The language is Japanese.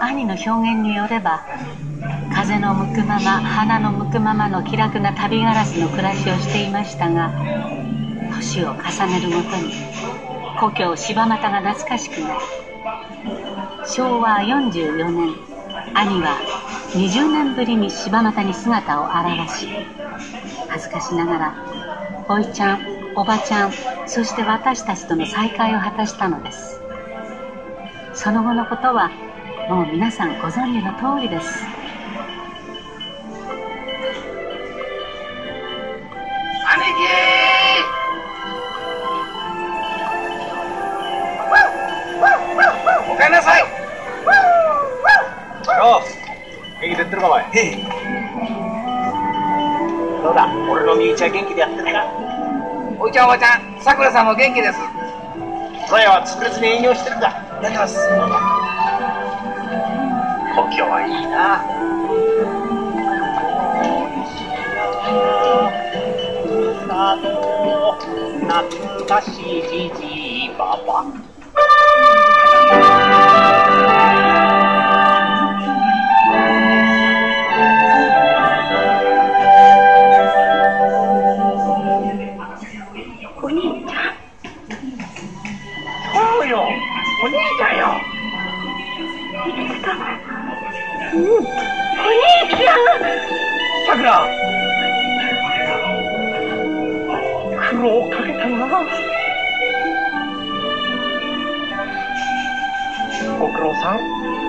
兄の表現によれば風の向くまま花の向くままの気楽な旅ガラスの暮らしをしていましたが年を重ねるごとに故郷柴又が懐かしくなり昭和44年兄は20年ぶりに柴又に姿を現し恥ずかしながらおいちゃんおばちゃんそして私たちとの再会を果たしたのです。その後のことはもう皆さんご存知の通りです。兄貴おかえりなさい！よう！元気でやってるかお前どう！だ俺の身内は元気でやってるかおいちゃんおばちゃんさくらさんも元気ですソヤは作れずに営業してるんだ。いただきます。故郷はいいな。懐かしいじじいばば。よ。お兄ちゃんよ。うん。お兄ちゃん。さくら。苦労かけたな。ご苦労さん